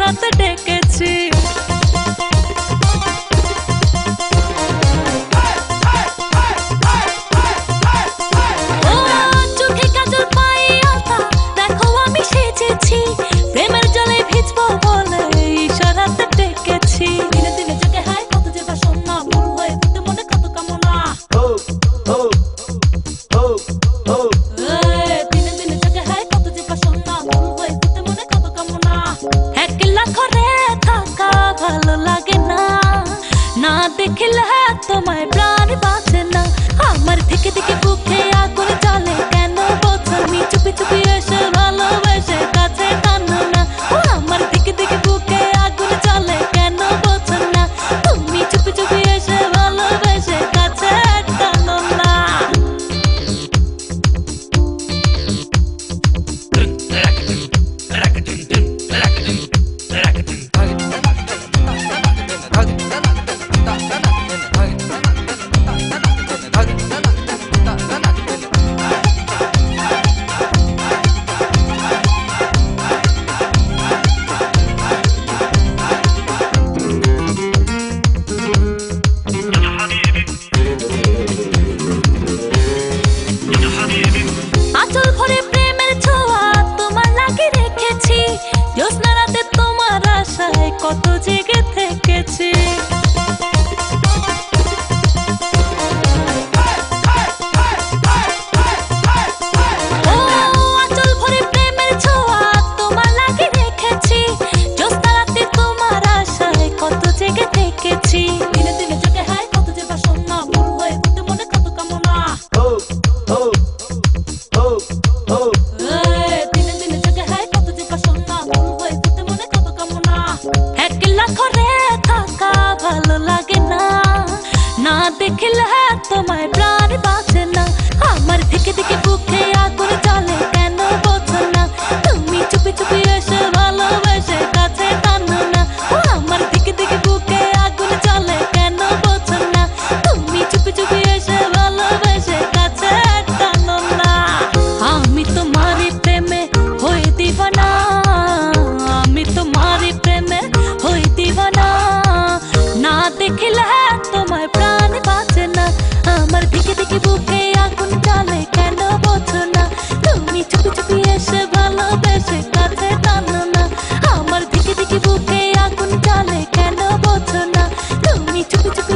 রাত ডেকেছি ঘরে থাকা ভালো লাগে না। না দেখিলে হ্যাঁ তোমায় took it.